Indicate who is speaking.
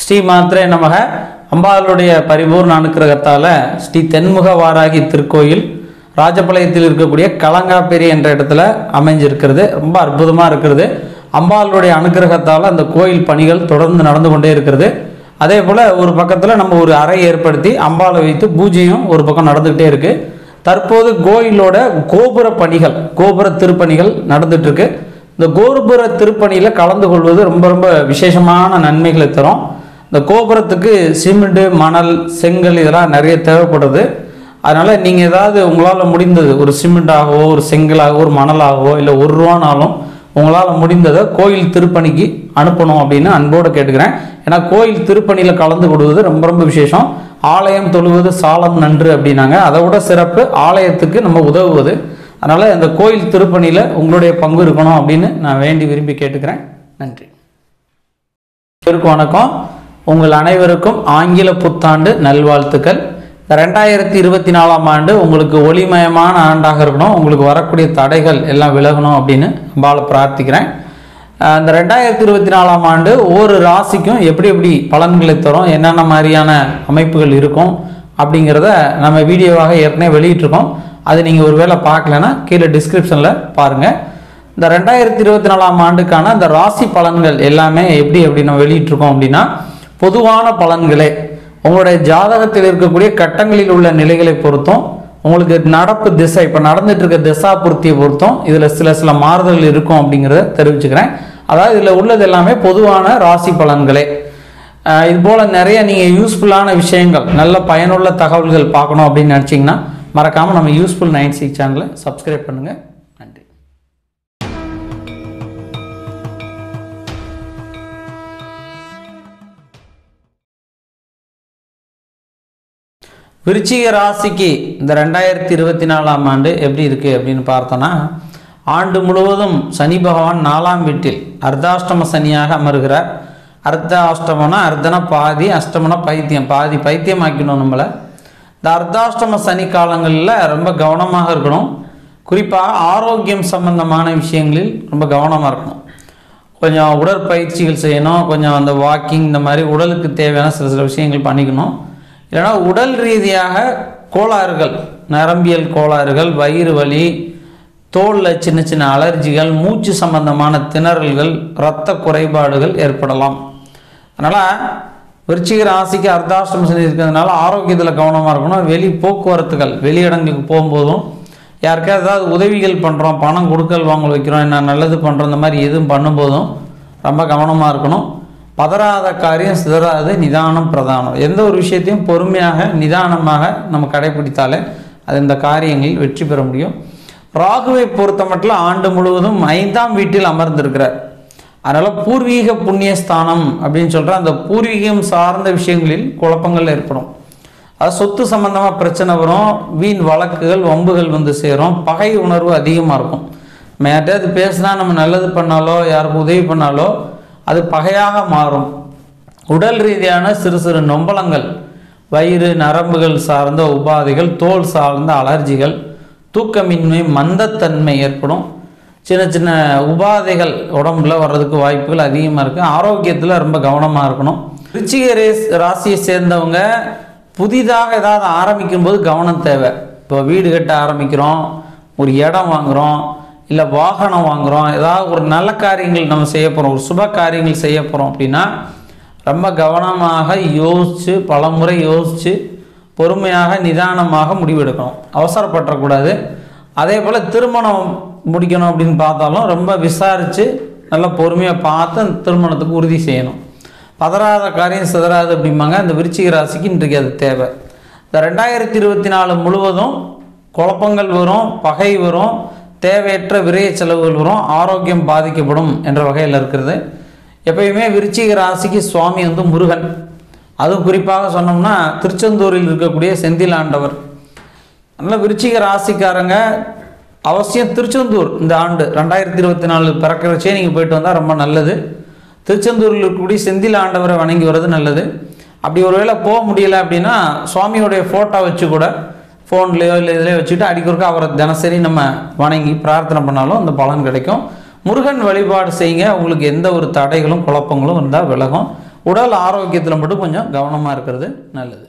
Speaker 1: ஸ்ரீ மாத்திரை நமக. அம்பாளுடைய பரிபூர்ண அனுக்கிரகத்தால் ஸ்ரீ தென்முக வாராகி திருக்கோயில் ராஜபாளையத்தில் இருக்கக்கூடிய கலங்காப்பேரி என்ற இடத்துல அமைஞ்சிருக்கிறது. ரொம்ப அற்புதமாக இருக்கிறது. அம்பாளுடைய அனுக்கிரகத்தால் அந்த கோயில் பணிகள் தொடர்ந்து நடந்து கொண்டே இருக்கிறது. அதே போல் ஒரு பக்கத்தில் நம்ம ஒரு அறை ஏற்படுத்தி அம்பாளை வைத்து பூஜையும் ஒரு பக்கம் நடந்துக்கிட்டே இருக்குது தற்போது கோயிலோட கோபுர பணிகள் கோபுர திருப்பணிகள் நடந்துகிட்ருக்கு இந்த கோபுர திருப்பணியில் கலந்து கொள்வது ரொம்ப ரொம்ப விசேஷமான நன்மைகளை தரும். இந்த கோபுரத்துக்கு சிமெண்ட் மணல் செங்கல் இதெல்லாம் நிறைய தேவைப்படுது. அதனால் நீங்கள் ஏதாவது உங்களால் முடிந்தது ஒரு சிமெண்டாகவோ ஒரு செங்கலாகவோ ஒரு மணலாகவோ இல்லை ஒரு ரூபானாலும் உங்களால் முடிந்ததை கோயில் திருப்பணிக்கு அனுப்பணும் அப்படின்னு அன்போடு கேட்டுக்கிறேன். ஏன்னா கோயில் திருப்பணியில் கலந்து கொடுவது ரொம்ப ரொம்ப விசேஷம். ஆலயம் தொழுவது சாலம் நன்று அப்படின்னாங்க. அதை விட சிறப்பு ஆலயத்துக்கு நம்ம உதவுவது. அதனால் இந்த கோயில் திருப்பணியில் உங்களுடைய பங்கு இருக்கணும் அப்படின்னு நான் வேண்டி விரும்பி கேட்டுக்கிறேன். நன்றி. பேருக்கு வணக்கம். உங்கள் அனைவருக்கும் ஆங்கில புத்தாண்டு நல்வாழ்த்துக்கள். ரெண்டாயிரத்தி இருபத்தி நாலாம் ஆண்டு உங்களுக்கு ஒளிமயமான ஆண்டாக இருக்கணும். உங்களுக்கு வரக்கூடிய தடைகள் எல்லாம் விலகணும் அப்படின்னு அம்பாளை பிரார்த்திக்கிறேன். அந்த ரெண்டாயிரத்தி இருபத்தி நாலாம் ஆண்டு ஒவ்வொரு ராசிக்கும் எப்படி எப்படி பலன்களை தரும் என்னென்ன மாதிரியான அமைப்புகள் இருக்கும் அப்படிங்கிறத நம்ம வீடியோவாக ஏற்கனவே வெளியிட்டிருக்கோம். அது நீங்கள் ஒருவேளை பார்க்கலன்னா கீழே டிஸ்கிரிப்ஷனில் பாருங்கள் இந்த ரெண்டாயிரத்தி இருபத்தி நாலாம் ஆண்டுக்கான இந்த ராசி பலன்கள் எல்லாமே எப்படி எப்படி நம்ம வெளியிட்டிருக்கோம் அப்படின்னா பொதுவான பலன்களே. உங்களுடைய ஜாதகத்தில் இருக்கக்கூடிய கட்டங்களில் உள்ள நிலைகளை பொறுத்தும் உங்களுக்கு நடப்பு திசை இப்போ நடந்துட்டு இருக்க திசா பூர்த்தியை பொறுத்தும் இதில் சில சில மாறுதல்கள் இருக்கும் அப்படிங்கிறத தெரிவிச்சுக்கிறேன். அதாவது இதில் உள்ளது எல்லாமே பொதுவான ராசி பலன்களே. இது போல் நிறைய நீங்கள் யூஸ்ஃபுல்லான விஷயங்கள் நல்ல பயனுள்ள தகவல்கள் பார்க்கணும் அப்படின்னு நினச்சிங்கன்னா மறக்காமல் நம்ம யூஸ்ஃபுல் நைன் சிக்ஸ் சேனலை சப்ஸ்கிரைப் பண்ணுங்கள் விருச்சிக ராசிக்கு இந்த ரெண்டாயிரத்தி இருபத்தி நாலாம் ஆண்டு எப்படி இருக்குது அப்படின்னு பார்த்தோன்னா ஆண்டு முழுவதும் சனி பகவான் நாலாம் வீட்டில் அர்த்தாஷ்டம சனியாக அமர்கிறார். அர்த்தாஷ்டமனா அர்த்தனா பாதி அஷ்டமனா பைத்தியம். பாதி பைத்தியம் ஆக்கணும் நம்மளை. இந்த அர்த்தாஷ்டம சனி காலங்களில் ரொம்ப கவனமாக இருக்கணும். குறிப்பாக ஆரோக்கியம் சம்பந்தமான விஷயங்களில் ரொம்ப கவனமாக இருக்கணும். கொஞ்சம் உடற்பயிற்சிகள் செய்யணும். கொஞ்சம் அந்த வாக்கிங் இந்த மாதிரி உடலுக்கு தேவையான சில சில விஷயங்கள் பண்ணிக்கணும். இல்லைன்னா உடல் ரீதியாக கோளாறுகள் நரம்பியல் கோளாறுகள் வயிறு வலி தோலில் சின்ன சின்ன அலர்ஜிகள் மூச்சு சம்பந்தமான திணறல்கள் இரத்த குறைபாடுகள் ஏற்படலாம். அதனால் விருச்சிக ராசிக்கு அர்த்தாஷ்டம் சனி இருக்கிறதுனால ஆரோக்கியத்தில் கவனமாக இருக்கணும். வெளி போக்குவரத்துகள் வெளியிடங்களுக்கு போகும்போதும் யாருக்காவது ஏதாவது உதவிகள் பண்ணுறோம் பணம் கொடுக்கல் வாங்கல் வைக்கிறோம் என்ன நல்லது பண்ணுறோம் இந்த மாதிரி எதுவும் பண்ணும்போதும் ரொம்ப கவனமாக இருக்கணும். பதறாத காரியம் சிதறாது நிதானம் பிரதானம். எந்த ஒரு விஷயத்தையும் பொறுமையாக நிதானமாக நம்ம கடைபிடித்தாலே அது இந்த காரியங்களில் வெற்றி பெற முடியும். ராகுவை பொறுத்த மட்டும் ஆண்டு முழுவதும் ஐந்தாம் வீட்டில் அமர்ந்திருக்கிறார். அதனால் பூர்வீக புண்ணிய ஸ்தானம் அப்படின்னு சொல்கிற அந்த பூர்வீகம் சார்ந்த விஷயங்களில் குழப்பங்கள் ஏற்படும். அது சொத்து சம்பந்தமாக பிரச்சனை வரும் வீண் வழக்குகள் வம்புகள் வந்து சேரும் பகை உணர்வு அதிகமாக இருக்கும். நம்ம யார்கிட்டயாவது பேசினா நம்ம நல்லது பண்ணாலோ யாருக்கு உதவி பண்ணாலோ அது பகையாக மாறும். உடல் ரீதியான சிறு சிறு நொம்பலங்கள் வயிறு நரம்புகள் சார்ந்த உபாதைகள் தோல் சார்ந்த அலர்ஜிகள் தூக்கமின்மை மந்தத்தன்மை ஏற்படும். சின்ன சின்ன உபாதைகள் உடம்புல வர்றதுக்கு வாய்ப்புகள் அதிகமாக இருக்குது ஆரோக்கியத்தில் ரொம்ப கவனமாக இருக்கணும். ரிச்சிக ரேஸ் ராசியை சேர்ந்தவங்க புதிதாக ஏதாவது ஆரம்பிக்கும்போது கவனம் தேவை. இப்போ வீடு கட்ட ஆரம்பிக்கிறோம் ஒரு இடம் வாங்குகிறோம் இல்லை வாகனம் வாங்குகிறோம் ஏதாவது ஒரு நல்ல காரியங்கள் நம்ம செய்ய போகிறோம் ஒரு சுப காரியங்கள் செய்ய போகிறோம் அப்படின்னா ரொம்ப கவனமாக யோசித்து பலமுறை யோசித்து பொறுமையாக நிதானமாக முடிவெடுக்கணும். அவசரப்பட்டக்கூடாது அதே போல் திருமணம் முடிக்கணும் அப்படின்னு பார்த்தாலும் ரொம்ப விசாரித்து நல்லா பொறுமையாக பார்த்து அந்த திருமணத்துக்கு உறுதி செய்யணும். பதறாத காரியம் சிதறாது அப்படிம்பாங்க. அந்த விருச்சிக ராசிக்கு இன்றைக்கு அது தேவை. இந்த ரெண்டாயிரத்தி இருபத்தி நாலு முழுவதும் குழப்பங்கள் வரும் பகை வரும். தேவையற்ற விரைய செலவுகள் வரும் ஆரோக்கியம் பாதிக்கப்படும் என்ற வகையில் இருக்கிறது. எப்பயுமே விருச்சிக ராசிக்கு சுவாமி வந்து முருகன். அதுவும் குறிப்பாக சொன்னோம்னா திருச்செந்தூரில் இருக்கக்கூடிய செந்தில் ஆண்டவர். அதனால் விருச்சிக ராசிக்காரங்க அவசியம் திருச்செந்தூர் இந்த ஆண்டு ரெண்டாயிரத்தி இருபத்தி நாலு பிறக்கிறச்சே நீங்கள் போயிட்டு வந்தால் ரொம்ப நல்லது. திருச்செந்தூரில் இருக்கக்கூடிய செந்தில் ஆண்டவரை வணங்கி வர்றது நல்லது. அப்படி ஒருவேளை போக முடியல அப்படின்னா சுவாமியோடைய ஃபோட்டோ வச்சு கூட ஃபோன்லேயோ இல்லை இதிலையோ வச்சுட்டு அடிக்கொருக்கா அவரை தினசரி நம்ம வணங்கி பிரார்த்தனை பண்ணாலும் அந்த பலன் கிடைக்கும். முருகன் வழிபாடு செய்யுங்க. உங்களுக்கு எந்த ஒரு தடைகளும் குழப்பங்களும் இருந்தால் விலகும். உடல் ஆரோக்கியத்தில் மட்டும் கொஞ்சம் கவனமாக இருக்கிறது நல்லது.